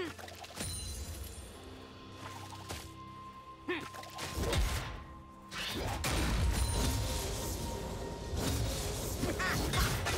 smaller than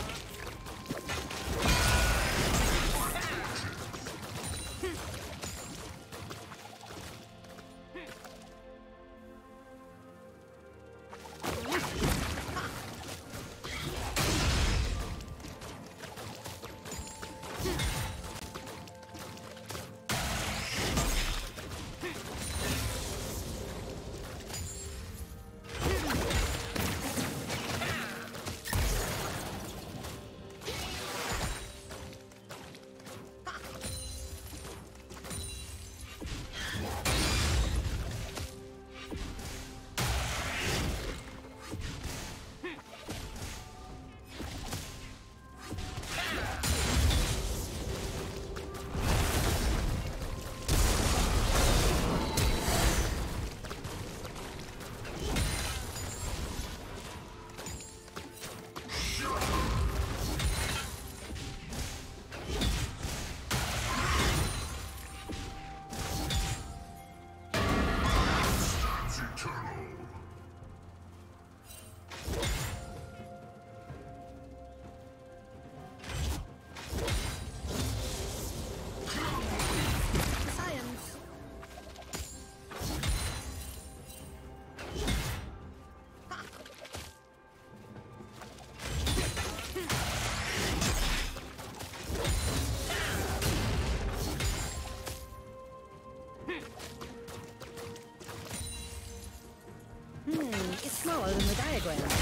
diagram.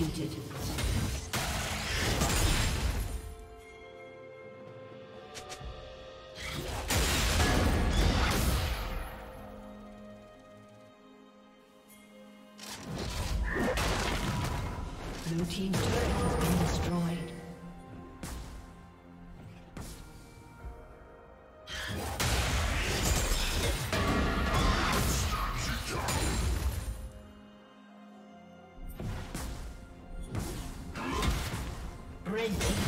Executed. Blue team's turret Red team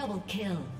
Double kill.